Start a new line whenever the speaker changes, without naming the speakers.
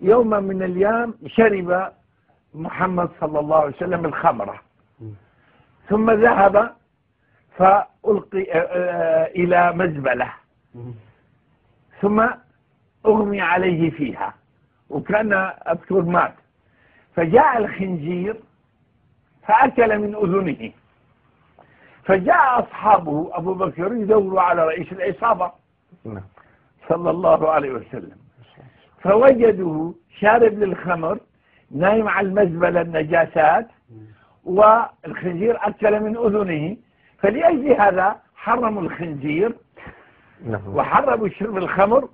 يوم من الأيام شرب محمد صلى الله عليه وسلم الخمرة. ثم ذهب فألقي آه، آه، إلى مزبلة. ثم أغمي عليه فيها. وكان أذكر مات. فجاء الخنزير فأكل من أذنه. فجاء أصحابه أبو بكر يدوروا على رئيس العصابة.
نعم.
صلى الله عليه وسلم. فوجدوه شارب للخمر نايم على المزبلة النجاسات والخنزير أكل من أذنه. فلأجل هذا حرموا الخنزير
نعم.
وحرموا شرب الخمر